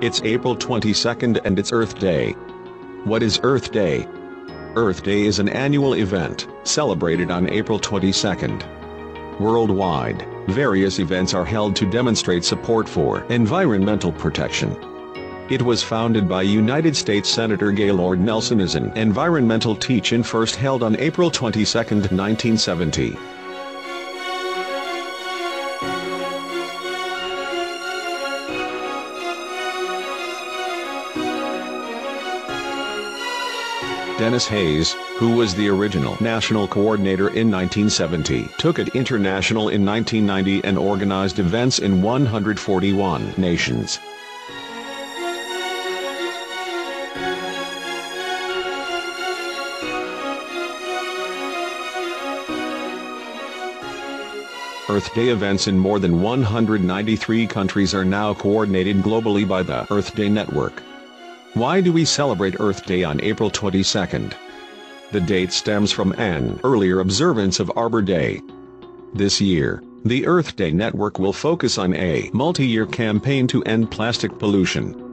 It's April 22nd and it's Earth Day. What is Earth Day? Earth Day is an annual event, celebrated on April 22nd. Worldwide, various events are held to demonstrate support for environmental protection. It was founded by United States Senator Gaylord Nelson as an environmental teach-in first held on April 22, 1970. Denis Hayes, who was the original national coordinator in 1970, took it international in 1990 and organized events in 141 nations. Earth Day events in more than 193 countries are now coordinated globally by the Earth Day Network. Why do we celebrate Earth Day on April 22nd? The date stems from an earlier observance of Arbor Day. This year, the Earth Day Network will focus on a multi-year campaign to end plastic pollution.